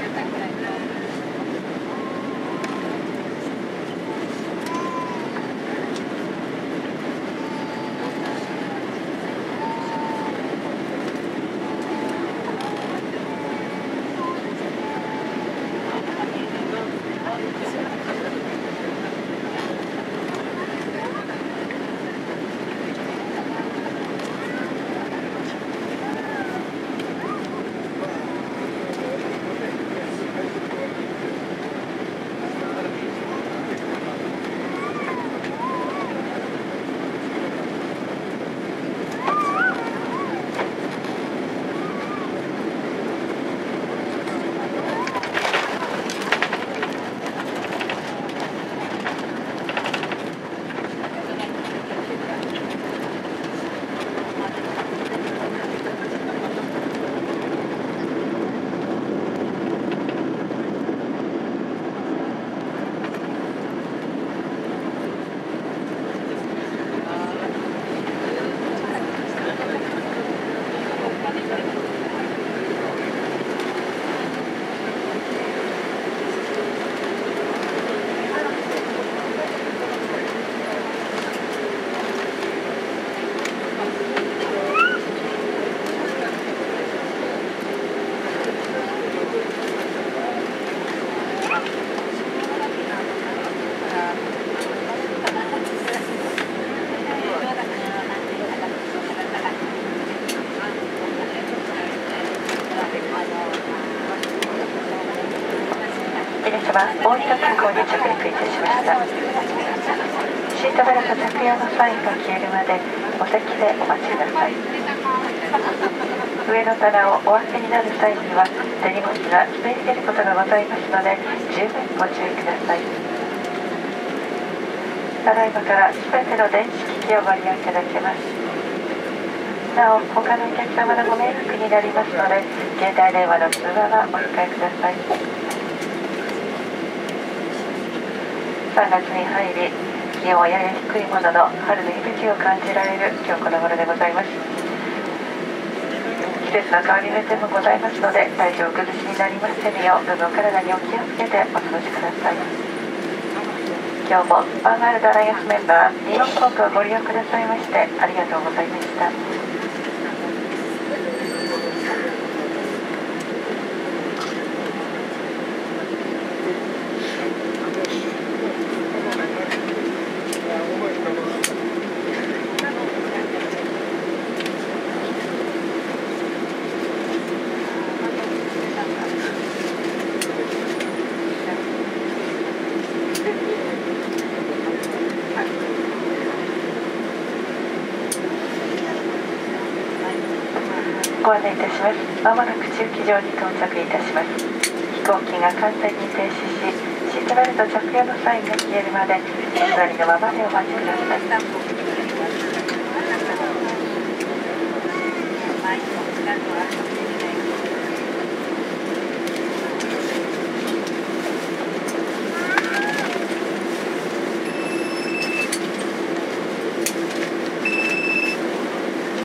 やったぐらい。は大分空港に着陸いたしました。シートベルト着用のサインが消えるまでお席でお待ちください。上の棚をお開けになる際には手荷物が滑り出ることがございますので十分ご注意ください。ただいまから全ての電子機器をご利用いただけます。なお他のお客様のご迷惑になりますので携帯電話の通話はお控えください。3月に入り気温はやや低いものの春の息吹を感じられる今日この頃でございます。季節の変わり目でもございますので体調崩しになりませんようどうぞ体にお気をつけてお過ごしください。今日もスパンガールドライアスメンバー日本航空ご利用くださいましてありがとうございました。ご案内いたします。まもなく駐機場に到着いたします。飛行機が完全に停止しシートベルト着用のサインが消えるまでお座りのままでお待ちください。